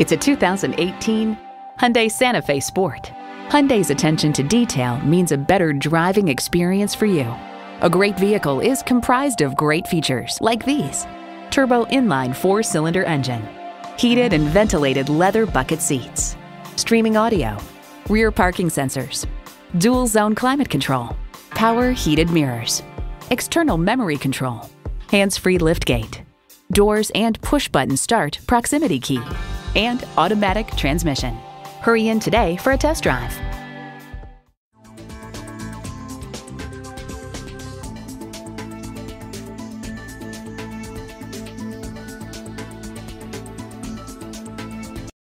It's a 2018 Hyundai Santa Fe Sport. Hyundai's attention to detail means a better driving experience for you. A great vehicle is comprised of great features like these. Turbo inline four-cylinder engine, heated and ventilated leather bucket seats, streaming audio, rear parking sensors, dual zone climate control, power heated mirrors, external memory control, hands-free liftgate, doors and push-button start proximity key, and automatic transmission. Hurry in today for a test drive.